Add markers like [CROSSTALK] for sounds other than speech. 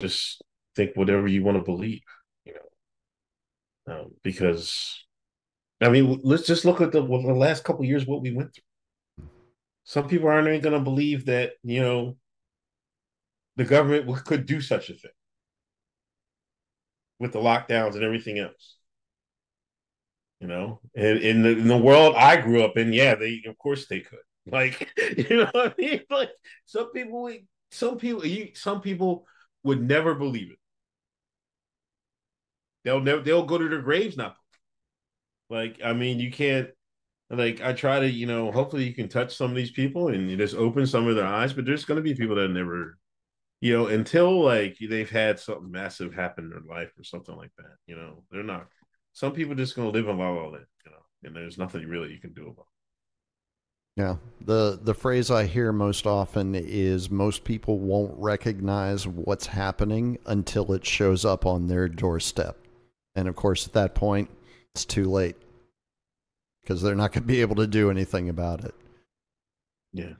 just think whatever you want to believe, you know, um, because I mean, let's just look at the, the last couple years what we went through. Some people aren't even going to believe that you know the government could do such a thing with the lockdowns and everything else. You know, and in the, in the world I grew up in, yeah, they of course they could. Like, [LAUGHS] you know what I mean? Like some people, we some people, you, some people would never believe it. They'll never, they'll go to their graves not. Like, I mean, you can't. Like, I try to, you know, hopefully you can touch some of these people and you just open some of their eyes. But there's going to be people that never, you know, until like they've had something massive happen in their life or something like that. You know, they're not. Some people just going to live in la la land, you know, and there's nothing really you can do about. Yeah. The the phrase I hear most often is most people won't recognize what's happening until it shows up on their doorstep. And of course at that point it's too late. Because they're not going to be able to do anything about it. Yeah.